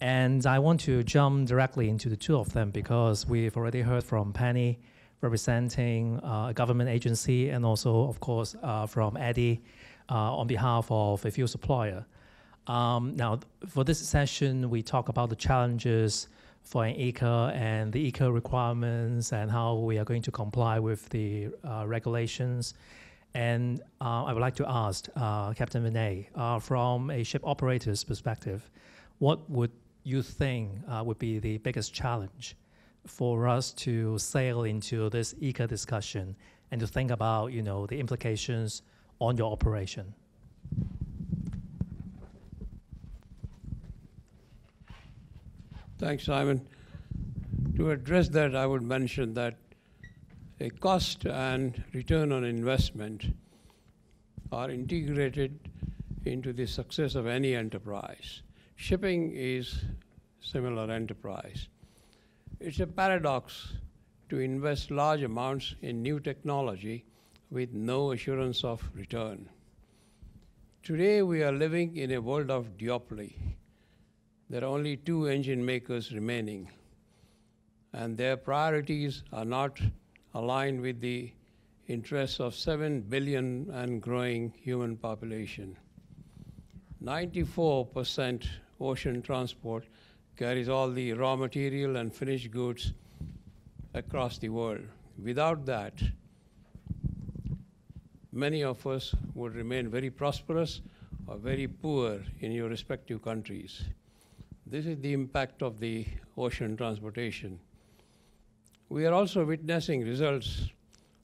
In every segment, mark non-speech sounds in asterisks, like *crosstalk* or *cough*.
And I want to jump directly into the two of them because we've already heard from Penny representing uh, a government agency and also, of course, uh, from Eddie uh, on behalf of a fuel supplier. Um, now, for this session, we talk about the challenges for an ECA and the ECA requirements and how we are going to comply with the uh, regulations. And uh, I would like to ask uh, Captain Vinay, from a ship operator's perspective, what would you think uh, would be the biggest challenge for us to sail into this ECA discussion and to think about, you know, the implications on your operation? Thanks, Simon. To address that, I would mention that a cost and return on investment are integrated into the success of any enterprise. Shipping is similar enterprise. It's a paradox to invest large amounts in new technology with no assurance of return. Today we are living in a world of duopoly. There are only two engine makers remaining, and their priorities are not aligned with the interests of 7 billion and growing human population. 94% ocean transport carries all the raw material and finished goods across the world. Without that, many of us would remain very prosperous or very poor in your respective countries. This is the impact of the ocean transportation. We are also witnessing results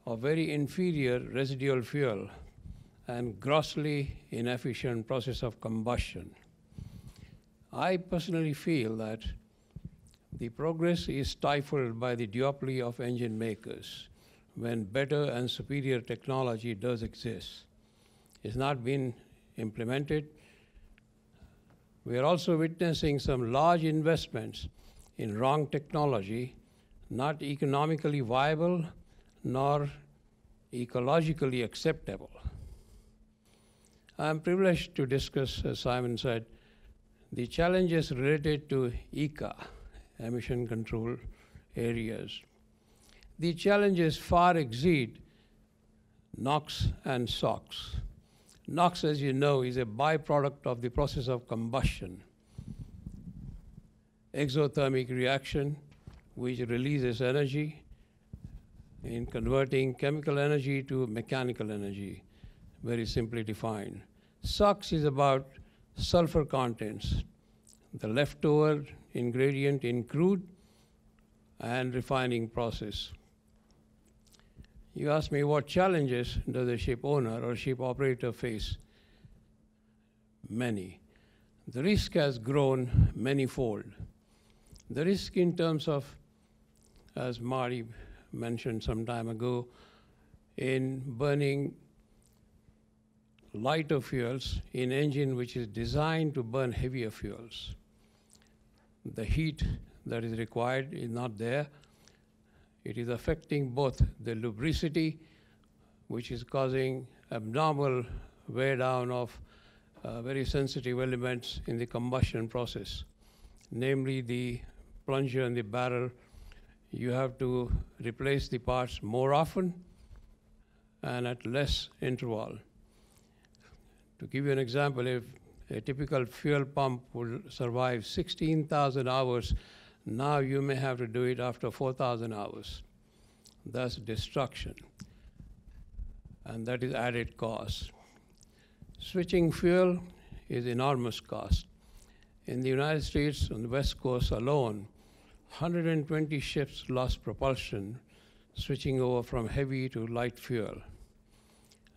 of very inferior residual fuel and grossly inefficient process of combustion. I personally feel that the progress is stifled by the duopoly of engine makers when better and superior technology does exist. It's not been implemented we are also witnessing some large investments in wrong technology, not economically viable nor ecologically acceptable. I am privileged to discuss, as Simon said, the challenges related to ECA, emission control areas. The challenges far exceed NOx and SOx. NOx, as you know, is a byproduct of the process of combustion. Exothermic reaction, which releases energy in converting chemical energy to mechanical energy, very simply defined. SOx is about sulfur contents, the leftover ingredient in crude and refining process. You ask me what challenges does a ship owner or ship operator face? Many. The risk has grown manyfold. The risk in terms of, as Mari mentioned some time ago, in burning lighter fuels in engine which is designed to burn heavier fuels. The heat that is required is not there it is affecting both the lubricity, which is causing abnormal wear down of uh, very sensitive elements in the combustion process, namely the plunger and the barrel. You have to replace the parts more often and at less interval. To give you an example, if a typical fuel pump will survive 16,000 hours now you may have to do it after 4,000 hours. That's destruction. And that is added cost. Switching fuel is enormous cost. In the United States, on the West Coast alone, 120 ships lost propulsion switching over from heavy to light fuel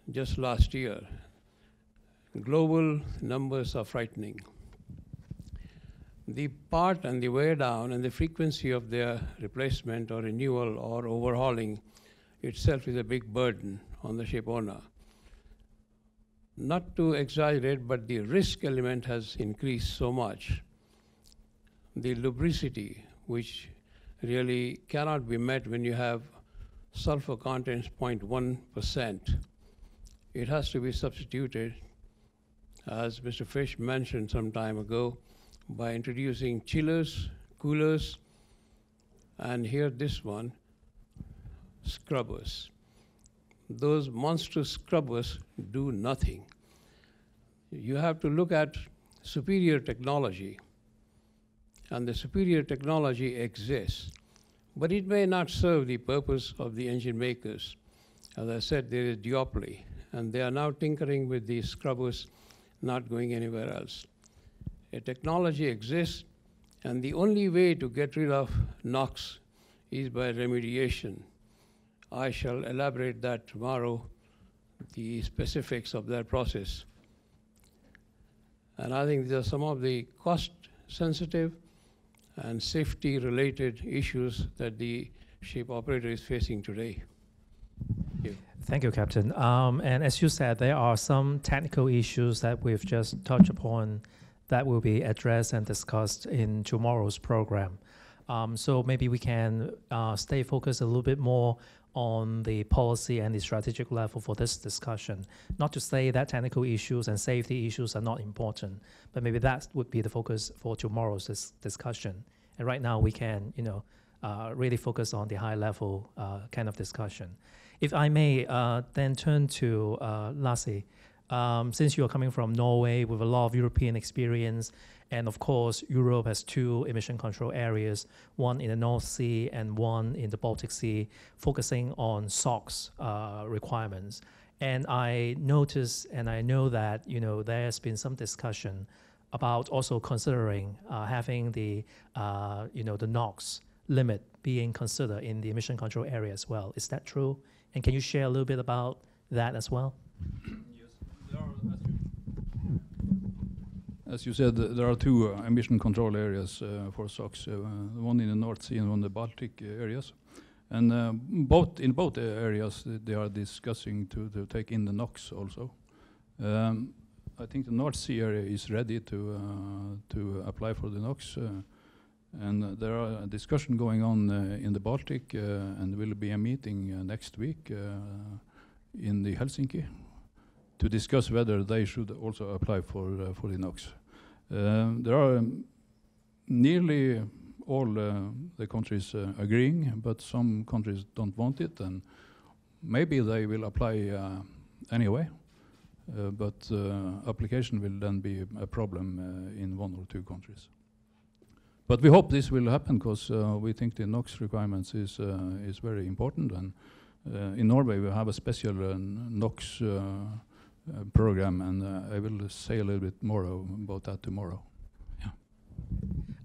just last year. Global numbers are frightening the part and the wear down and the frequency of their replacement or renewal or overhauling itself is a big burden on the ship owner. Not to exaggerate, but the risk element has increased so much. The lubricity, which really cannot be met when you have sulfur contents 0.1%, it has to be substituted, as Mr. Fish mentioned some time ago, by introducing chillers, coolers, and here this one, scrubbers. Those monstrous scrubbers do nothing. You have to look at superior technology, and the superior technology exists, but it may not serve the purpose of the engine makers. As I said, there is duopoly, and they are now tinkering with these scrubbers, not going anywhere else. A technology exists, and the only way to get rid of NOx is by remediation. I shall elaborate that tomorrow, the specifics of that process. And I think these are some of the cost sensitive and safety related issues that the ship operator is facing today. Thank you, Captain. Um, and as you said, there are some technical issues that we've just touched upon that will be addressed and discussed in tomorrow's program. Um, so maybe we can uh, stay focused a little bit more on the policy and the strategic level for this discussion. Not to say that technical issues and safety issues are not important, but maybe that would be the focus for tomorrow's dis discussion. And right now we can, you know, uh, really focus on the high level uh, kind of discussion. If I may uh, then turn to uh, Lasse, um, since you are coming from Norway with a lot of European experience, and of course, Europe has two emission control areas, one in the North Sea and one in the Baltic Sea, focusing on SOx uh, requirements. And I notice and I know that you know there's been some discussion about also considering uh, having the uh, you know the NOx limit being considered in the emission control area as well. Is that true? And can you share a little bit about that as well? As you said, there are two uh, emission control areas uh, for SOx, uh, one in the North Sea and one in the Baltic areas. And uh, both in both areas, they are discussing to, to take in the NOx also. Um, I think the North Sea area is ready to uh, to apply for the NOx, uh, and there are a discussion going on in the Baltic, and there will be a meeting next week in the Helsinki to discuss whether they should also apply for for the NOx. Um, there are um, nearly all uh, the countries uh, agreeing, but some countries don't want it, and maybe they will apply uh, anyway. but application will then be a problem in one or two countries. But we hope this will happen because we think the NOx requirements is is very important, and in Norway we have a special NOx uh, program, and uh, I will say a little bit more about that tomorrow. Yeah.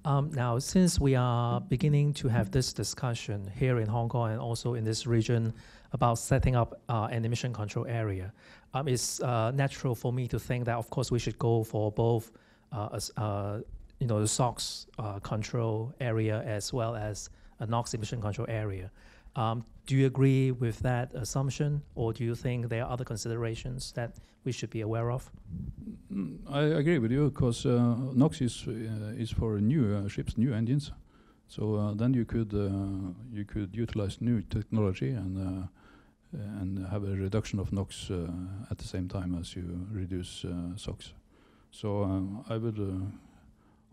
Um, now, since we are beginning to have this discussion here in Hong Kong and also in this region about setting up uh, an emission control area, um, it's uh, natural for me to think that, of course, we should go for both, uh, uh you know, the SOx control area as well as a NOx emission control area. Um, do you agree with that assumption, or do you think there are other considerations that we should be aware of? Mm, I agree with you because uh, NOx is uh, is for new uh, ships, new engines. So uh, then you could uh, you could utilize new technology and uh, and have a reduction of NOx at the same time as you reduce SOx. So I would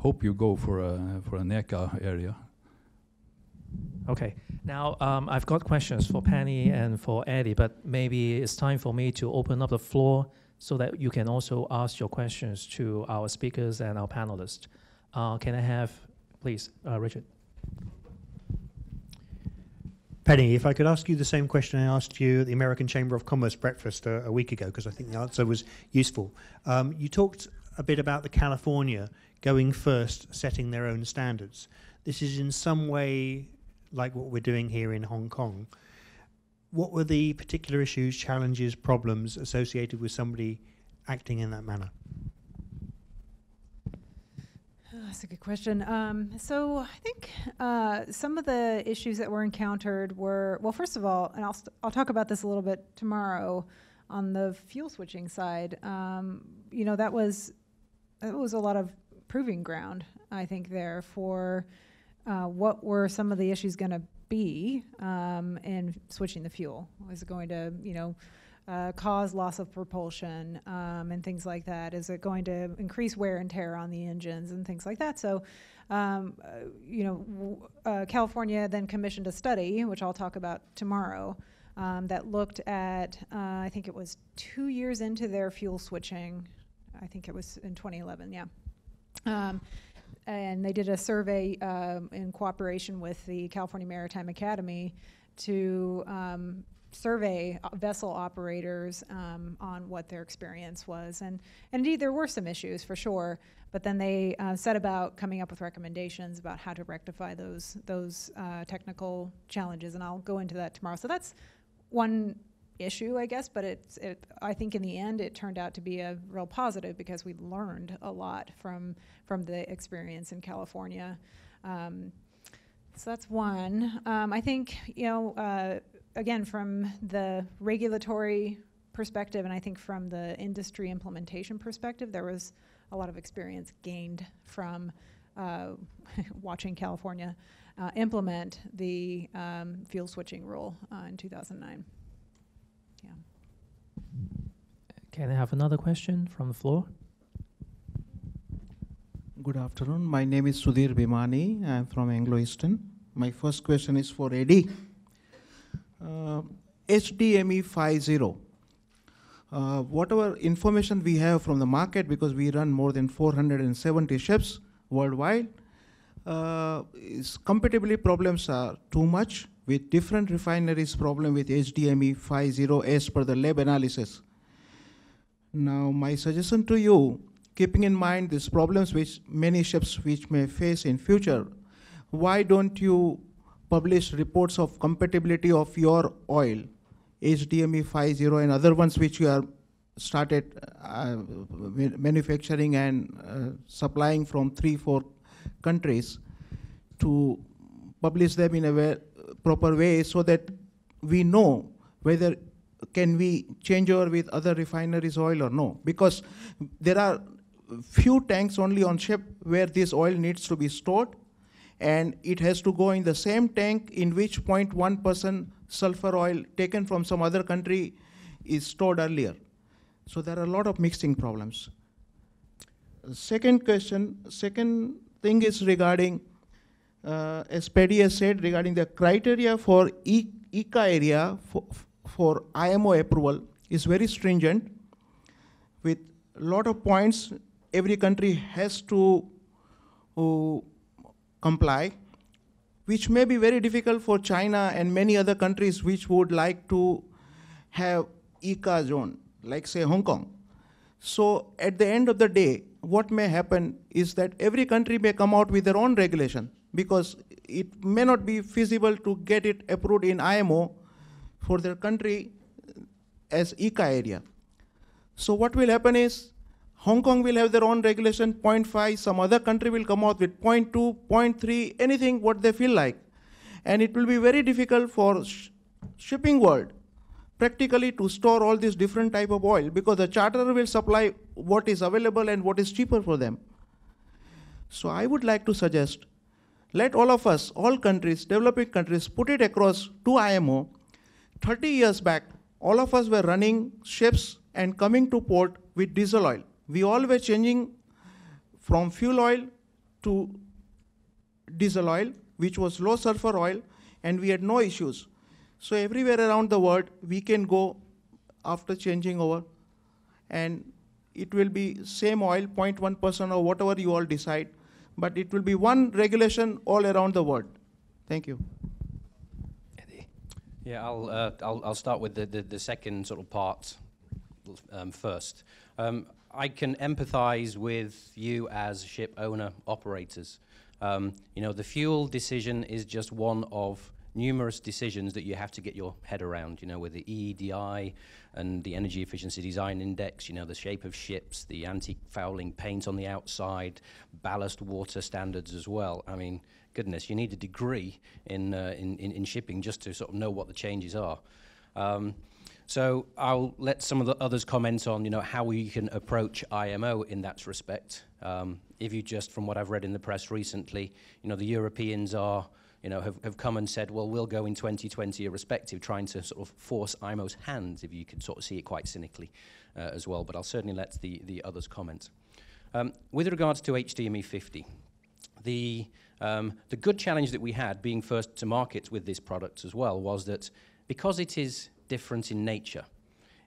hope you go for a for a NECA area. Okay. Now, um, I've got questions for Penny and for Eddie, but maybe it's time for me to open up the floor so that you can also ask your questions to our speakers and our panelists. Uh, can I have, please, uh, Richard? Penny, if I could ask you the same question I asked you at the American Chamber of Commerce breakfast uh, a week ago, because I think the answer was useful. Um, you talked a bit about the California going first, setting their own standards. This is in some way like what we're doing here in Hong Kong. What were the particular issues, challenges, problems associated with somebody acting in that manner? Oh, that's a good question. Um, so I think uh, some of the issues that were encountered were well. First of all, and I'll i I'll talk about this a little bit tomorrow on the fuel switching side. Um, you know that was that was a lot of proving ground. I think there for uh, what were some of the issues going to be um, in switching the fuel? Was it going to, you know, uh, cause loss of propulsion um, and things like that? Is it going to increase wear and tear on the engines and things like that? So, um, uh, you know, w- uh, California then commissioned a study, which I'll talk about tomorrow, um, that looked at, uh, I think it was two years into their fuel switching. I think it was in 2011, yeah. Um, and they did a survey um, in cooperation with the California Maritime Academy to um, survey vessel operators um, on what their experience was. And, and indeed, there were some issues for sure, but then they uh, set about coming up with recommendations about how to rectify those, those uh, technical challenges. And I'll go into that tomorrow. So that's one issue, I guess, but it's, it, I think in the end it turned out to be a real positive because we learned a lot from, from the experience in California. Um, so that's one. Um, I think, you know, uh, again, from the regulatory perspective, and I think from the industry implementation perspective, there was a lot of experience gained from uh, *laughs* watching California uh, implement the um, fuel switching rule uh, in 2009. Yeah. Can I have another question from the floor? Good afternoon. My name is Sudhir Bhimani. I'm from Anglo Eastern. My first question is for Eddie. Uh, HDME 50. Uh, whatever information we have from the market, because we run more than 470 ships worldwide, uh, is compatibility problems are too much with different refineries problem with HDME 50 as per the lab analysis. Now, my suggestion to you, keeping in mind these problems which many ships which may face in future, why don't you publish reports of compatibility of your oil, HDME 50 and other ones which you are started uh, manufacturing and uh, supplying from three, four countries to publish them in a way, proper way so that we know whether can we change over with other refineries oil or no? Because there are few tanks only on ship where this oil needs to be stored and it has to go in the same tank in which 0.1% sulfur oil taken from some other country is stored earlier. So there are a lot of mixing problems. Second question second thing is regarding uh, as Paddy has said regarding the criteria for e- ECA area for, for IMO approval is very stringent with a lot of points every country has to uh, comply which may be very difficult for China and many other countries which would like to have ECA zone like say Hong Kong. So at the end of the day what may happen is that every country may come out with their own regulation because it may not be feasible to get it approved in IMO for their country as ECA area. So what will happen is Hong Kong will have their own regulation 0.5, some other country will come out with 0.2, 0.3, anything what they feel like. And it will be very difficult for sh- shipping world practically to store all these different type of oil because the charterer will supply what is available and what is cheaper for them. So I would like to suggest let all of us, all countries, developing countries, put it across to IMO. 30 years back, all of us were running ships and coming to port with diesel oil. We all were changing from fuel oil to diesel oil, which was low sulfur oil, and we had no issues. So everywhere around the world, we can go after changing over, and it will be same oil, 0.1% or whatever you all decide, but it will be one regulation all around the world. Thank you. Yeah, I'll, uh, I'll, I'll start with the, the, the second sort of part um, first. Um, I can empathize with you as ship owner operators. Um, you know, the fuel decision is just one of numerous decisions that you have to get your head around, you know, with the EEDI and the Energy Efficiency Design Index, you know, the shape of ships, the anti-fouling paint on the outside, ballast water standards as well. I mean, goodness, you need a degree in, uh, in, in, in shipping just to sort of know what the changes are. Um, so I'll let some of the others comment on, you know, how we can approach IMO in that respect. Um, if you just, from what I've read in the press recently, you know, the Europeans are you know, have, have come and said, well, we'll go in 2020 irrespective, trying to sort of force IMO's hands, if you could sort of see it quite cynically uh, as well. But I'll certainly let the, the others comment. Um, with regards to HDME 50, the, um, the good challenge that we had being first to market with this product as well was that because it is different in nature,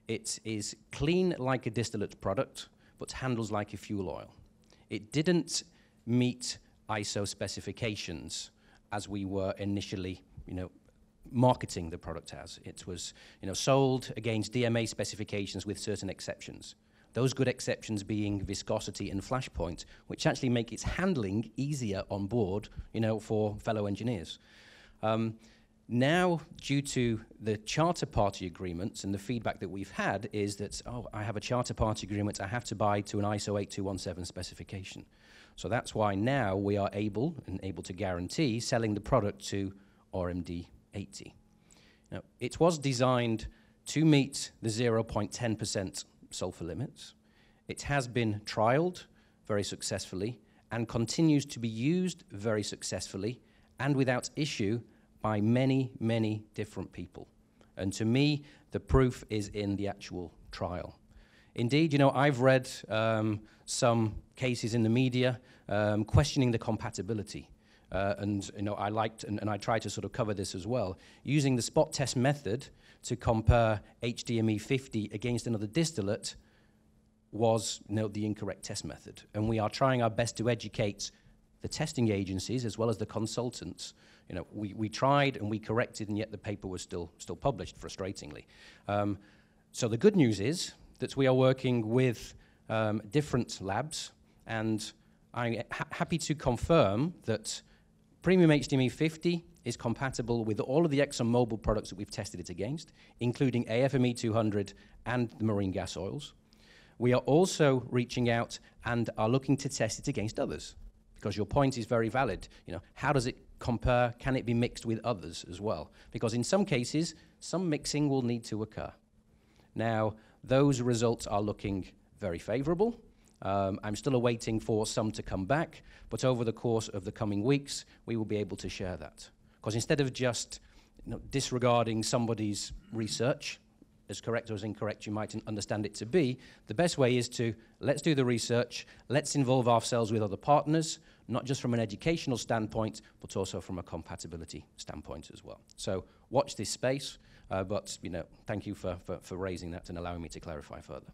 it is clean like a distillate product, but handles like a fuel oil. It didn't meet ISO specifications as we were initially, you know, marketing the product as. It was, you know, sold against DMA specifications with certain exceptions. Those good exceptions being viscosity and flash point, which actually make its handling easier on board, you know, for fellow engineers. Um, now, due to the charter party agreements and the feedback that we've had, is that, oh, I have a charter party agreement, I have to buy to an ISO 8217 specification. So that's why now we are able and able to guarantee selling the product to RMD 80. Now, it was designed to meet the 0.10% sulfur limits. It has been trialed very successfully and continues to be used very successfully and without issue by many, many different people. And to me, the proof is in the actual trial. Indeed, you know, I've read um, some cases in the media um, questioning the compatibility. Uh, and you know, I liked, and, and I tried to sort of cover this as well, using the spot test method to compare HDME 50 against another distillate was you know, the incorrect test method. And we are trying our best to educate the testing agencies as well as the consultants. You know, we, we tried and we corrected, and yet the paper was still, still published, frustratingly. Um, so the good news is that we are working with um, different labs, and I'm ha happy to confirm that Premium HDME 50 is compatible with all of the ExxonMobil products that we've tested it against, including AFME 200 and the marine gas oils. We are also reaching out and are looking to test it against others, because your point is very valid. You know, how does it compare? Can it be mixed with others as well? Because in some cases, some mixing will need to occur. Now, those results are looking very favorable. Um, I'm still awaiting for some to come back, but over the course of the coming weeks, we will be able to share that. Because instead of just you know, disregarding somebody's research, as correct or as incorrect you might understand it to be, the best way is to let's do the research, let's involve ourselves with other partners, not just from an educational standpoint, but also from a compatibility standpoint as well. So watch this space. Uh, but you know, thank you for, for, for raising that and allowing me to clarify further.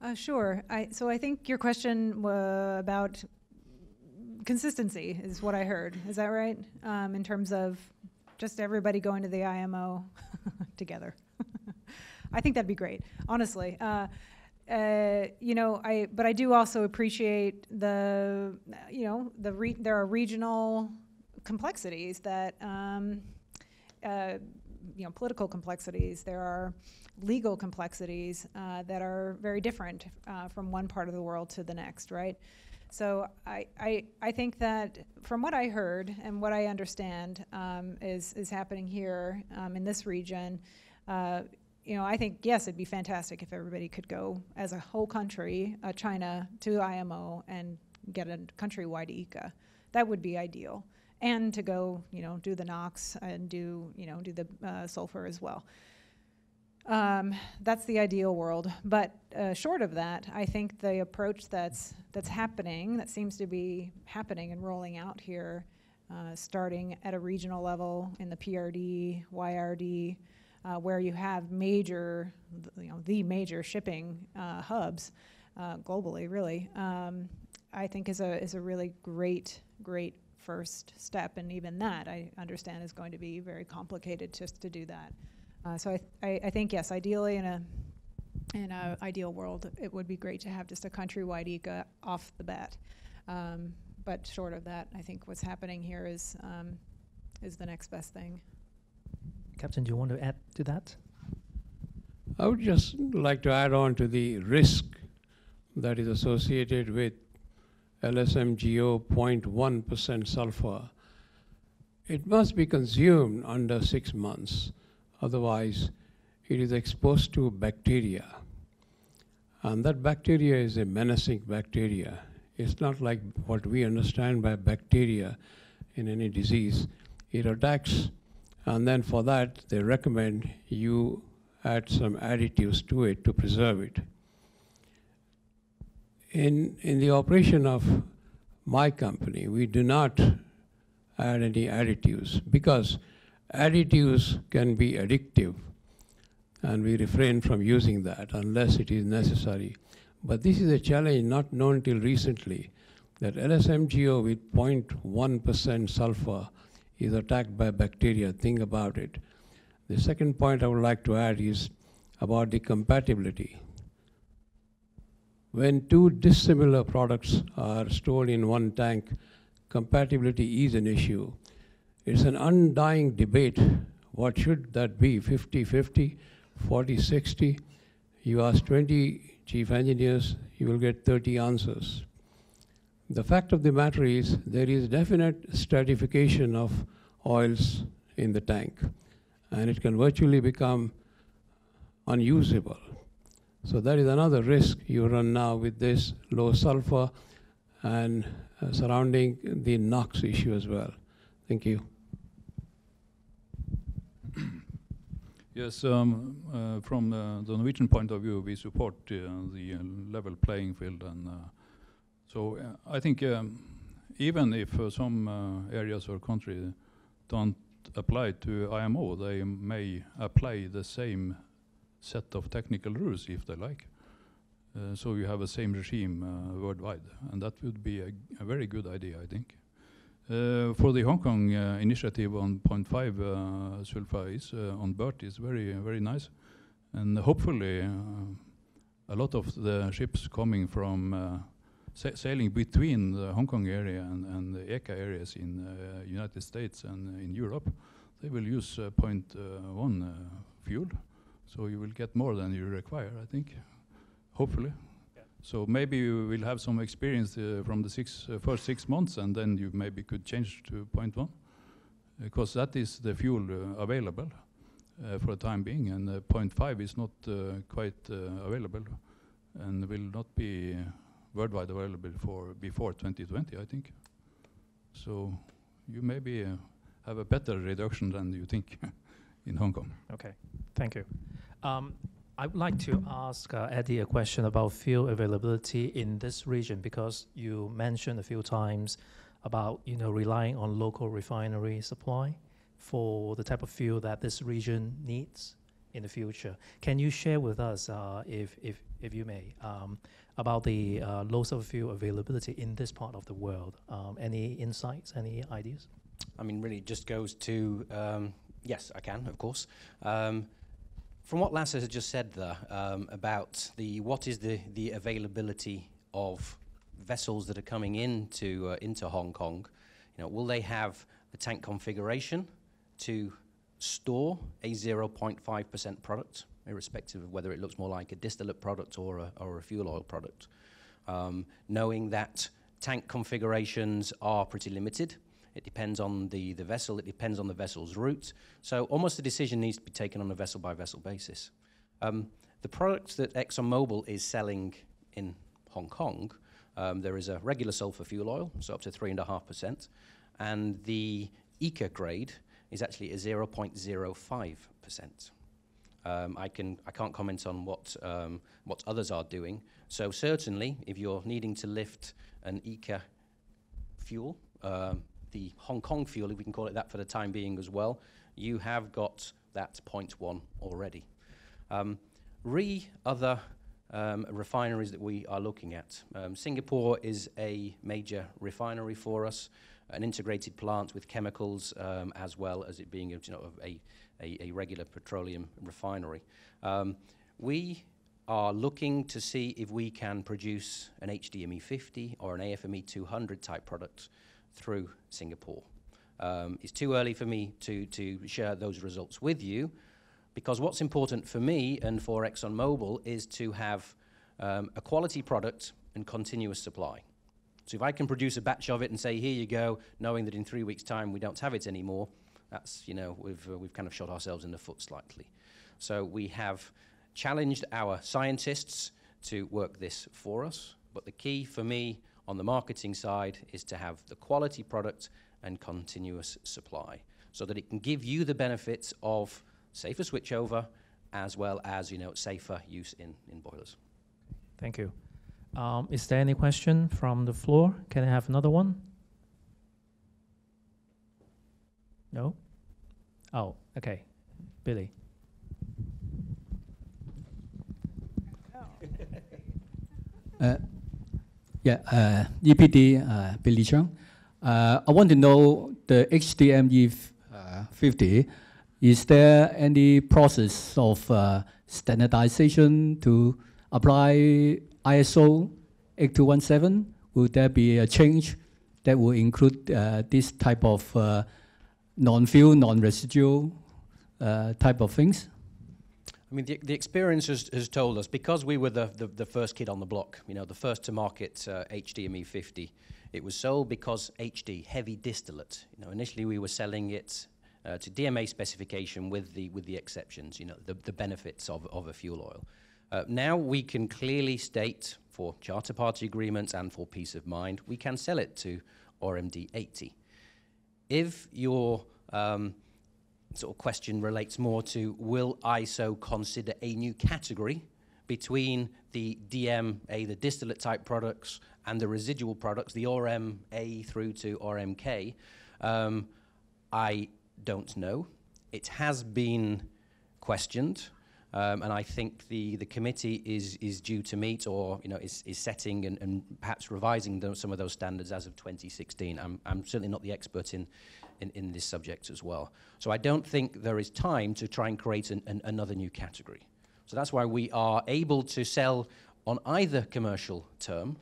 Uh, sure. I, so I think your question uh, about consistency is what I heard. Is that right? Um, in terms of just everybody going to the IMO *laughs* together. *laughs* I think that'd be great, honestly. Uh, uh, you know, I but I do also appreciate the, you know, the re- there are regional complexities that, um, uh, you know, political complexities. There are legal complexities uh, that are very different uh, from one part of the world to the next, right? So I, I, I think that from what I heard and what I understand um, is, is happening here um, in this region, uh, you know, I think, yes, it'd be fantastic if everybody could go as a whole country, uh, China, to IMO and get a countrywide ECA. That would be ideal and to go, you know, do the NOx and do, you know, do the uh, sulfur as well. Um, that's the ideal world. But uh, short of that, I think the approach that's that's happening, that seems to be happening and rolling out here, uh, starting at a regional level in the PRD, YRD, uh, where you have major, you know, the major shipping uh, hubs uh, globally, really. Um, I think is a is a really great great first step, and even that I understand is going to be very complicated just to do that. Uh, so I, I, I, think yes, ideally in a in an ideal world, it would be great to have just a countrywide ECA off the bat. Um, but short of that, I think what's happening here is um, is the next best thing. Captain, do you want to add to that? I would just like to add on to the risk that is associated with LSMGO 0.1% sulfur, it must be consumed under six months. Otherwise, it is exposed to bacteria. And that bacteria is a menacing bacteria. It's not like what we understand by bacteria in any disease. It attacks, and then for that, they recommend you add some additives to it to preserve it. In, in the operation of my company, we do not add any additives because additives can be addictive and we refrain from using that unless it is necessary. But this is a challenge not known till recently that LSMGO with 0.1% sulfur is attacked by bacteria. Think about it. The second point I would like to add is about the compatibility. When two dissimilar products are stored in one tank, compatibility is an issue. It's an undying debate. What should that be? 50 50, 40 60? You ask 20 chief engineers, you will get 30 answers. The fact of the matter is, there is definite stratification of oils in the tank, and it can virtually become unusable. So that is another risk you run now with this low sulfur and uh, surrounding the NOx issue as well. Thank you. Yes, um, uh, from uh, the Norwegian point of view, we support uh, the uh, level playing field, and uh, so I think um, even if some areas or countries don't apply to IMO, they may apply the same set of technical rules if they like. So you have a same regime worldwide, and that would be a, a, very good idea, I think. Uh, for the Hong Kong initiative on 0.5 uh, sulfur is on berth is very very nice, and hopefully a lot of the ships coming from sa sailing between the Hong Kong area and, and the ECA areas in uh, United States and in Europe, they will use uh, 0.1 uh, fuel. So you will get more than you require, I think, hopefully. So maybe you will have some experience uh, from the six, uh, first six months, and then you maybe could change to 0.1, because that is the fuel uh, available uh, for the time being, and uh, 0.5 is not uh, quite available, and will not be worldwide available for before 2020, I think. So you maybe have a better reduction than you think *laughs* in Hong Kong. Okay, thank you. Um, I would like to ask uh, Eddie a question about fuel availability in this region because you mentioned a few times about you know relying on local refinery supply for the type of fuel that this region needs in the future. Can you share with us, uh, if, if, if you may, um, about the uh, low sulfur fuel availability in this part of the world? Um, any insights, any ideas? I mean, really just goes to, um, yes, I can, of course. From what Lasse has just said there um, about the what is the, the availability of vessels that are coming into uh, into Hong Kong, you know, will they have the tank configuration to store a 0.5% product, irrespective of whether it looks more like a distillate product or a, or a fuel oil product? Um, knowing that tank configurations are pretty limited, it depends on the, the vessel, it depends on the vessel's route. So almost the decision needs to be taken on a vessel by vessel basis. Um, the products that ExxonMobil is selling in Hong Kong, um, there is a regular sulfur fuel oil, so up to 3.5%, and the ECA grade is actually a 0.05%. Um, I, can, I can't comment on what, um, what others are doing. So certainly, if you're needing to lift an ECA fuel, um, the Hong Kong fuel, if we can call it that for the time being as well, you have got that point 0.1 already. Um, re other um, refineries that we are looking at. Um, Singapore is a major refinery for us, an integrated plant with chemicals um, as well as it being you know, a, a, a regular petroleum refinery. Um, we are looking to see if we can produce an HDME 50 or an AFME 200 type product through Singapore. Um, it's too early for me to, to share those results with you because what's important for me and for ExxonMobil is to have um, a quality product and continuous supply. So if I can produce a batch of it and say, here you go, knowing that in three weeks' time we don't have it anymore, that's, you know, we've, uh, we've kind of shot ourselves in the foot slightly. So we have challenged our scientists to work this for us. But the key for me on the marketing side is to have the quality product and continuous supply so that it can give you the benefits of safer switchover as well as you know safer use in, in boilers. Thank you. Um, is there any question from the floor? Can I have another one? No? Oh, okay. Billy. Uh, yeah, uh, EPD, uh, Billy Chung. Uh, I want to know the HDME uh, 50. Is there any process of uh, standardization to apply ISO 8217? Will there be a change that will include uh, this type of uh, non-fuel, non-residual uh, type of things? I mean, the, the experience has, has told us because we were the, the, the first kid on the block, you know, the first to market uh, HDME 50. It was sold because HD, heavy distillate. You know, initially we were selling it uh, to DMA specification with the with the exceptions. You know, the, the benefits of, of a fuel oil. Uh, now we can clearly state for charter party agreements and for peace of mind, we can sell it to RMD 80. If your um, sort of question relates more to will ISO consider a new category between the DMA, the distillate type products, and the residual products, the RMA through to RMK, um, I don't know. It has been questioned. Um, and I think the, the committee is, is due to meet or you know, is, is setting and, and perhaps revising some of those standards as of 2016. I'm, I'm certainly not the expert in, in, in this subject as well. So I don't think there is time to try and create an, an, another new category. So that's why we are able to sell on either commercial term.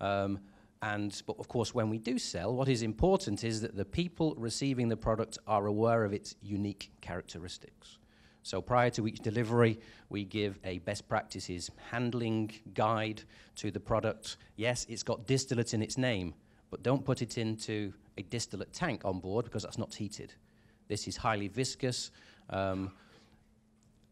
Um, and, but of course, when we do sell, what is important is that the people receiving the product are aware of its unique characteristics. So prior to each delivery, we give a best practices handling guide to the product. Yes, it's got distillate in its name, but don't put it into a distillate tank on board because that's not heated. This is highly viscous um,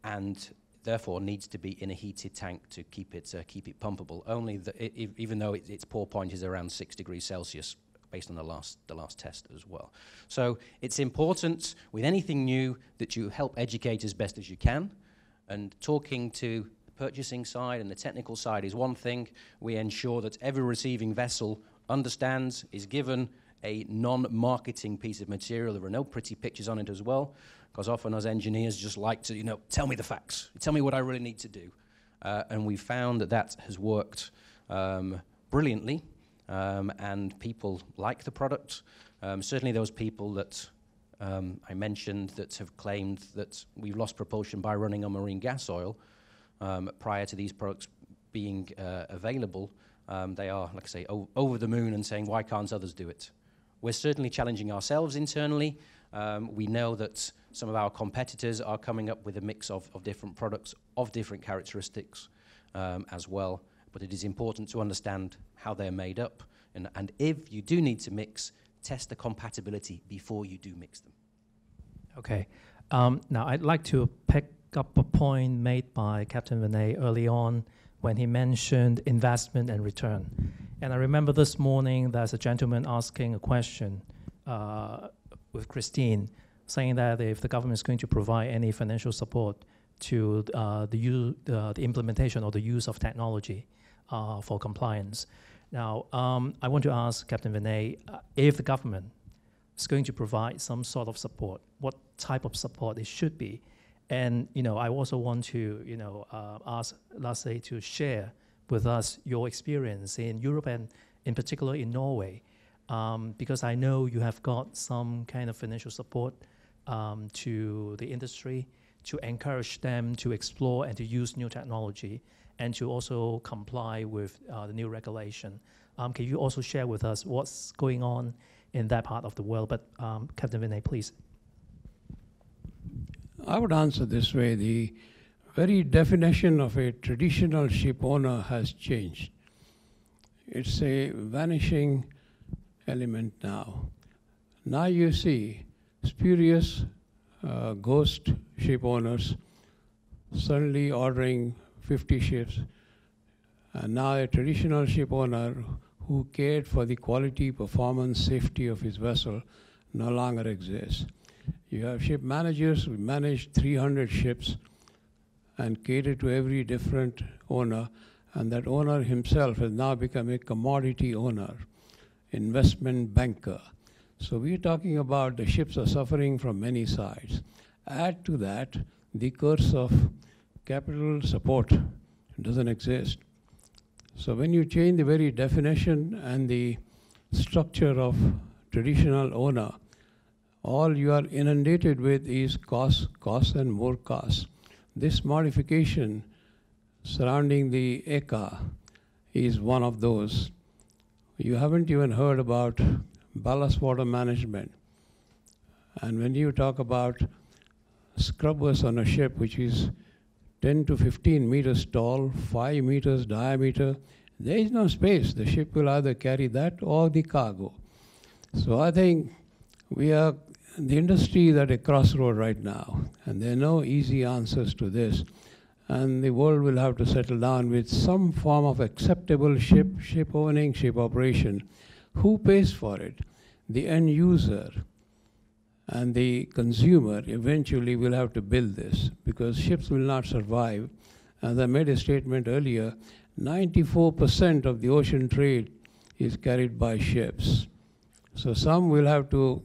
and therefore needs to be in a heated tank to keep it, uh, keep it pumpable. Only it, even though it, its pour point is around 6 degrees Celsius, based on the last, the last test as well. So it's important with anything new that you help educate as best as you can. And talking to the purchasing side and the technical side is one thing. We ensure that every receiving vessel understands, is given a non-marketing piece of material. There are no pretty pictures on it as well, because often as engineers just like to, you know, tell me the facts, tell me what I really need to do. Uh, and we found that that has worked um, brilliantly um, and people like the product. Um, certainly those people that um, I mentioned that have claimed that we've lost propulsion by running on marine gas oil um, prior to these products being uh, available, um, they are, like I say, over the moon and saying, why can't others do it? We're certainly challenging ourselves internally. Um, we know that some of our competitors are coming up with a mix of, of different products of different characteristics as well but it is important to understand how they're made up. And, and if you do need to mix, test the compatibility before you do mix them. Okay. Um, now, I'd like to pick up a point made by Captain Vinay early on when he mentioned investment and return. And I remember this morning there's a gentleman asking a question uh, with Christine, saying that if the government is going to provide any financial support to uh, the, uh, the implementation or the use of technology, uh, for compliance. Now, um, I want to ask Captain Vinay, uh, if the government is going to provide some sort of support, what type of support it should be? And, you know, I also want to, you know, uh, ask Lasse to share with us your experience in Europe and in particular in Norway, um, because I know you have got some kind of financial support um, to the industry to encourage them to explore and to use new technology and to also comply with uh, the new regulation. Um, can you also share with us what's going on in that part of the world? But um, Captain Vinay, please. I would answer this way. The very definition of a traditional ship owner has changed. It's a vanishing element now. Now you see spurious uh, ghost ship owners suddenly ordering 50 ships. And now a traditional ship owner who cared for the quality, performance, safety of his vessel no longer exists. You have ship managers who manage 300 ships and cater to every different owner, and that owner himself has now become a commodity owner, investment banker. So we're talking about the ships are suffering from many sides. Add to that the curse of capital support doesn't exist. So when you change the very definition and the structure of traditional owner, all you are inundated with is costs, costs, and more costs. This modification surrounding the ECA is one of those. You haven't even heard about ballast water management. And when you talk about scrubbers on a ship, which is 10 to 15 meters tall, 5 meters diameter, there is no space. The ship will either carry that or the cargo. So I think we are the industry is at a crossroad right now, and there are no easy answers to this. And the world will have to settle down with some form of acceptable ship, ship owning, ship operation. Who pays for it? The end user and the consumer eventually will have to build this because ships will not survive. As I made a statement earlier, 94% of the ocean trade is carried by ships. So some will have to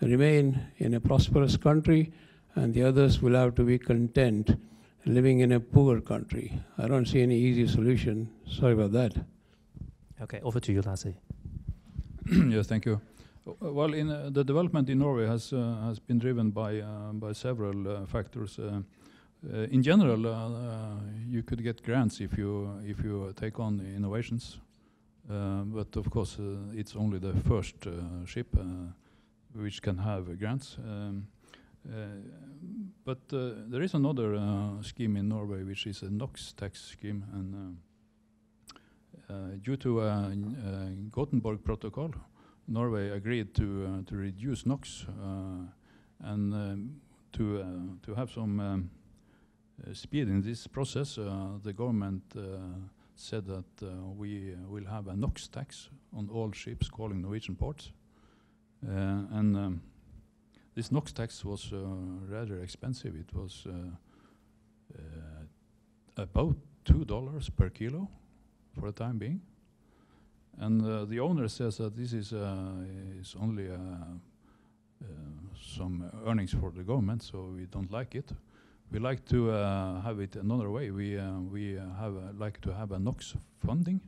remain in a prosperous country, and the others will have to be content living in a poor country. I don't see any easy solution. Sorry about that. Okay, over to you, Lasse. *clears throat* yes, thank you. Uh, Well, in uh, the development in Norway has uh, has been driven by uh, by several uh, factors. Uh, uh, in general, uh, uh, you could get grants if you if you take on innovations, uh, but of course uh, it's only the first uh, ship uh, which can have grants. Um, uh, but uh, there is another uh, scheme in Norway which is a NOx tax scheme, and uh, due to a, uh, Gothenburg Protocol, Norway agreed to to reduce NOx and um, to to have some um, speed in this process. The government said that uh, we will have a NOx tax on all ships calling Norwegian ports, and um, this NOx tax was uh, rather expensive. It was about two dollars per kilo for the time being. And uh, the owner says that this is, uh, is only uh, some earnings for the government, so we don't like it. We like to have it another way. We, we have like to have a NOx funding.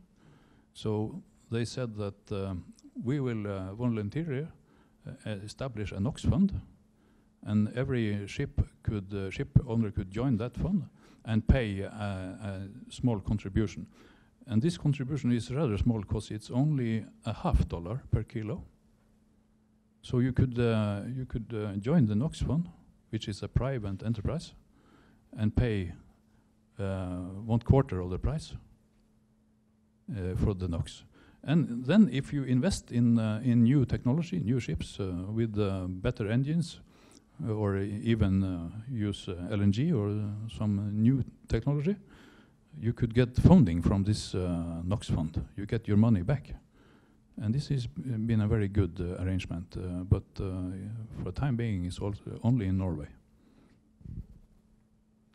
So they said that um, we will uh, establish a NOx fund, and every ship could uh, ship owner could join that fund and pay uh, a small contribution. And this contribution is rather small because it's only a half dollar per kilo. So you could uh, you could uh, join the NOx fund, which is a private enterprise, and pay uh, one quarter of the price uh, for the NOx. And then if you invest in uh, in new technology, new ships uh, with uh, better engines, or even use LNG or some new technology, you could get funding from this NOx fund. You get your money back. And this has been a very good uh, arrangement, uh, but uh, for the time being, it's also only in Norway.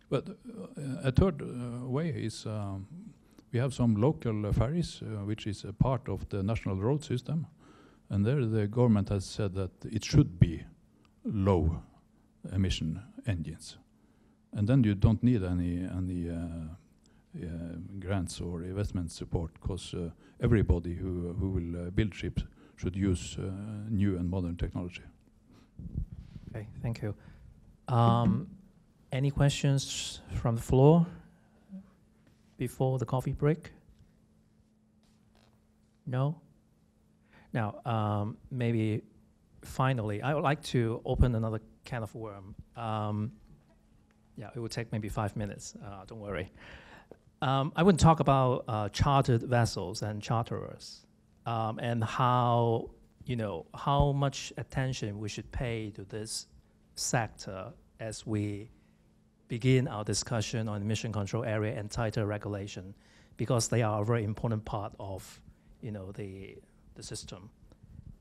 But a third way is um, we have some local ferries, uh, which is a part of the national road system, and there the government has said that it should be low emission engines, and then you don't need any any uh, uh, grants or investment support because uh, everybody who who will uh, build ships should use uh, new and modern technology. Okay, thank you. Um, any questions from the floor before the coffee break? No? Now, um, maybe finally, I would like to open another can of worm. Um, yeah, it will take maybe five minutes, uh, don't worry. Um, I would talk about uh, chartered vessels and charterers um, and how, you know, how much attention we should pay to this sector as we begin our discussion on emission control area and tighter regulation because they are a very important part of you know, the, the system.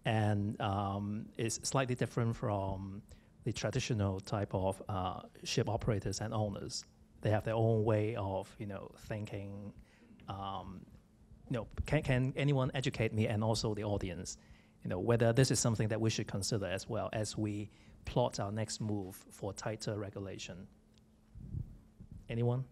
And um, it's slightly different from the traditional type of uh, ship operators and owners. They have their own way of, you know, thinking. Um, you know, can, can anyone educate me and also the audience, you know, whether this is something that we should consider as well as we plot our next move for tighter regulation? Anyone?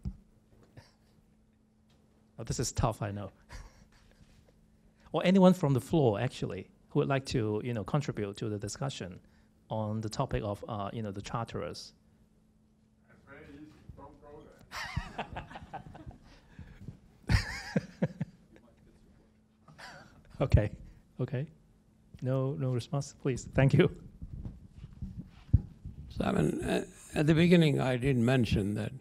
oh, this is tough, I know. *laughs* or anyone from the floor, actually, who would like to, you know, contribute to the discussion on the topic of, uh, you know, the charterers. *laughs* okay, okay. No, no response, please. Thank you. Simon, uh, at the beginning, I did mention that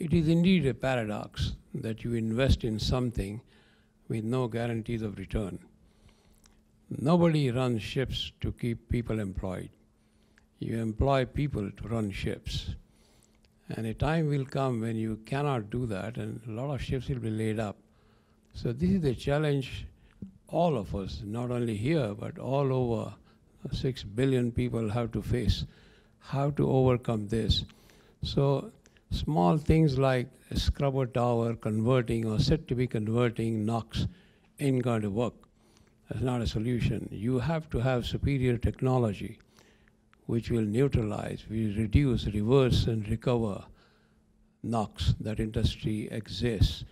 it is indeed a paradox that you invest in something with no guarantees of return. Nobody runs ships to keep people employed. You employ people to run ships. And a time will come when you cannot do that, and a lot of ships will be laid up. So, this is the challenge all of us, not only here, but all over, six billion people have to face how to overcome this. So, small things like a scrubber tower converting or said to be converting NOx ain't going to work. That's not a solution. You have to have superior technology which will neutralize, will reduce, reverse, and recover NOx that industry exists.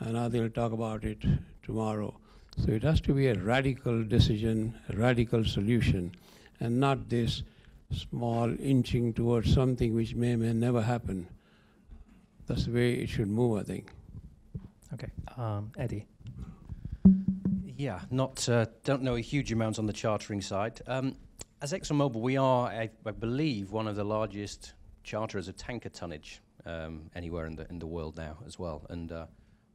And I will talk about it tomorrow. So it has to be a radical decision, a radical solution, and not this small inching towards something which may may never happen. That's the way it should move, I think. Okay, um, Eddie. Yeah, not uh, don't know a huge amount on the chartering side. Um, as ExxonMobil, we are, I, I, believe, one of the largest charterers of tanker tonnage um, anywhere in the in the world now as well. And uh,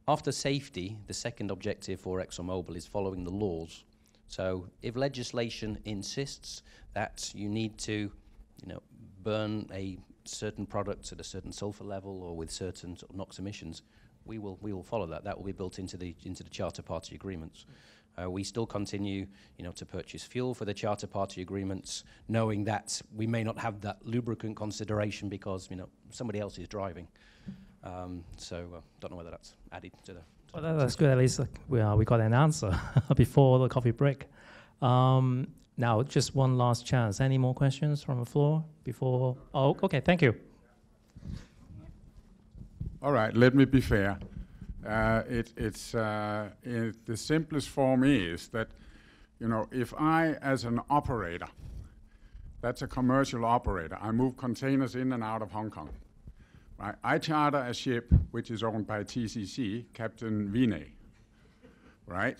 after safety, the second objective for ExxonMobil is following the laws. So if legislation insists that you need to, you know, burn a certain product at a certain sulfur level or with certain sort of NOx emissions, we will we will follow that. That will be built into the into the charter party agreements. Uh, we still continue, you know, to purchase fuel for the charter party agreements, knowing that we may not have that lubricant consideration because you know somebody else is driving. Um, so uh, don't know whether that's added to the. Well, that's good. At least uh, we uh, we got an answer *laughs* before the coffee break. Um, now, just one last chance. Any more questions from the floor before? Oh, okay. Thank you. All right. Let me be fair. Uh, it, it's uh, it, the simplest form is that, you know, if I, as an operator, that's a commercial operator, I move containers in and out of Hong Kong. Right? I charter a ship which is owned by TCC, Captain Vinay, right?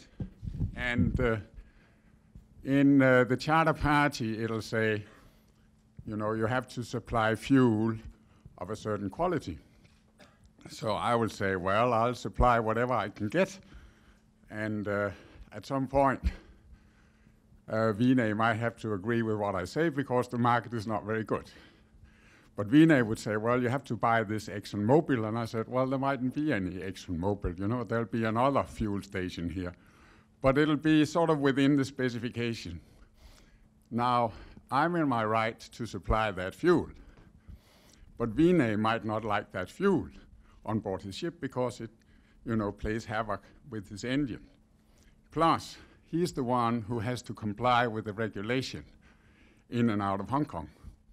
And uh, in uh, the charter party, it'll say, you know, you have to supply fuel of a certain quality. So I will say, well, I'll supply whatever I can get. And uh, at some point, uh, might have to agree with what I say because the market is not very good. But Vinay would say, well, you have to buy this ExxonMobil. And I said, well, there mightn't be any ExxonMobil. You know, there'll be another fuel station here. But it'll be sort of within the specification. Now, I'm in my right to supply that fuel. But Vinay might not like that fuel on board his ship because it, you know, plays havoc with his engine. Plus, he's the one who has to comply with the regulation in and out of Hong Kong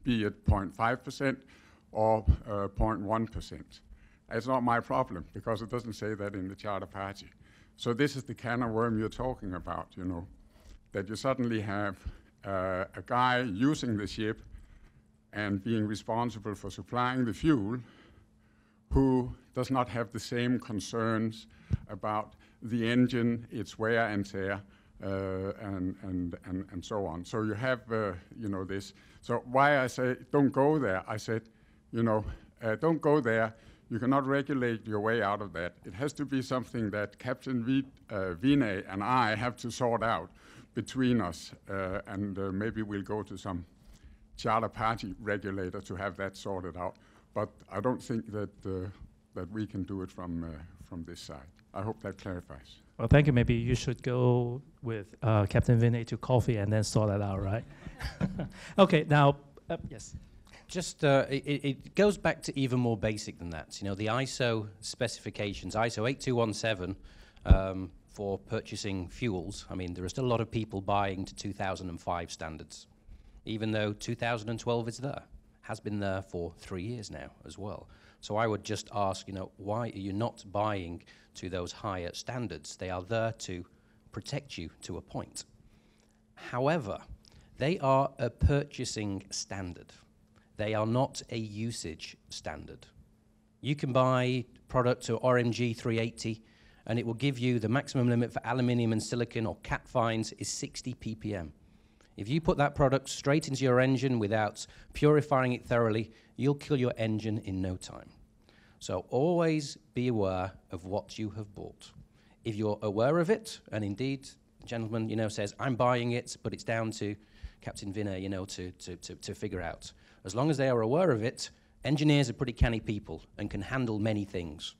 be it 0.5% or uh, 0.1%. It's not my problem because it doesn't say that in the Charter Party. So this is the can of worm you're talking about, you know, that you suddenly have uh, a guy using the ship and being responsible for supplying the fuel who does not have the same concerns about the engine, its wear and tear, uh, and, and, and, and so on. So you have, uh, you know, this. So why I say don't go there, I said, you know, uh, don't go there. You cannot regulate your way out of that. It has to be something that Captain v, uh, Vinay and I have to sort out between us, uh, and uh, maybe we'll go to some charter party regulator to have that sorted out. But I don't think that, that we can do it from, from this side. I hope that clarifies. Well, thank you. Maybe you should go with uh, Captain Vinay to coffee and then sort that out, right? *laughs* okay, now, uh, yes. Just, uh, it, it goes back to even more basic than that. You know, the ISO specifications, ISO 8217, um, for purchasing fuels, I mean, there are still a lot of people buying to 2005 standards, even though 2012 is there, has been there for three years now as well. So I would just ask, you know, why are you not buying to those higher standards? They are there to protect you to a point. However, they are a purchasing standard. They are not a usage standard. You can buy product to RMG 380 and it will give you the maximum limit for aluminium and silicon or cat fines is 60 ppm. If you put that product straight into your engine without purifying it thoroughly, you'll kill your engine in no time. So always be aware of what you have bought. If you're aware of it, and indeed, the gentleman, you know, says, I'm buying it, but it's down to Captain Vinay, you know, to, to, to, to figure out. As long as they are aware of it, engineers are pretty canny people and can handle many things.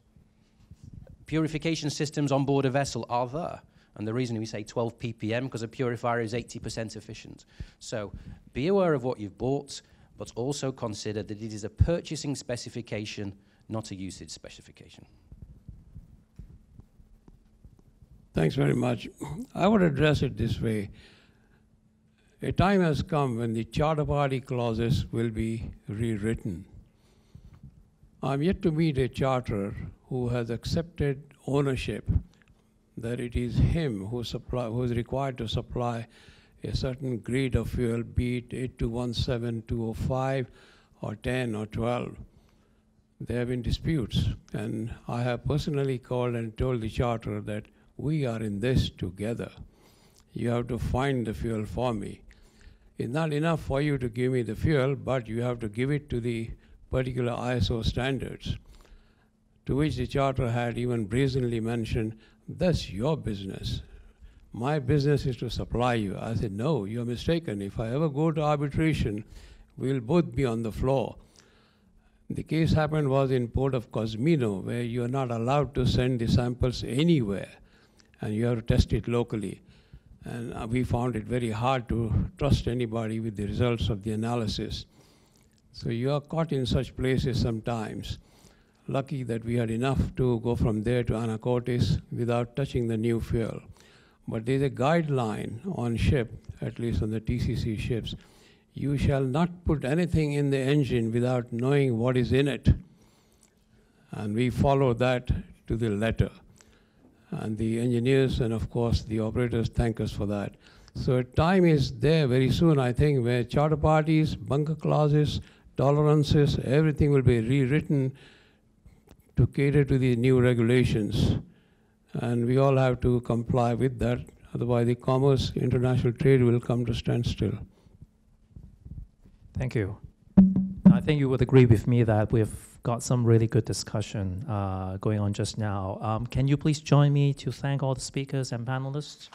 Purification systems on board a vessel are there. And the reason we say 12 ppm, because a purifier is 80% efficient. So be aware of what you've bought, but also consider that it is a purchasing specification, not a usage specification. Thanks very much. I would address it this way. A time has come when the charter party clauses will be rewritten. I'm yet to meet a charter who has accepted ownership that it is him who, supply, who is required to supply a certain grade of fuel, be it 8217, 205, or 10 or 12. There have been disputes, and I have personally called and told the charter that we are in this together. You have to find the fuel for me. It's not enough for you to give me the fuel, but you have to give it to the particular ISO standards. To which the charter had even brazenly mentioned, that's your business. My business is to supply you. I said, no, you're mistaken. If I ever go to arbitration, we'll both be on the floor. The case happened was in port of Kozmino, where you're not allowed to send the samples anywhere, and you have to test it locally. And uh, we found it very hard to trust anybody with the results of the analysis. So you are caught in such places sometimes. Lucky that we had enough to go from there to Anacortes without touching the new fuel. But there's a guideline on ship, at least on the TCC ships. You shall not put anything in the engine without knowing what is in it. And we follow that to the letter. And the engineers and, of course, the operators thank us for that. So time is there very soon, I think, where charter parties, bunker clauses, tolerances, everything will be rewritten to cater to the new regulations. And we all have to comply with that. Otherwise, the commerce, international trade will come to standstill. Thank you. I think you would agree with me that we've got some really good discussion uh, going on just now. Um, can you please join me to thank all the speakers and panelists?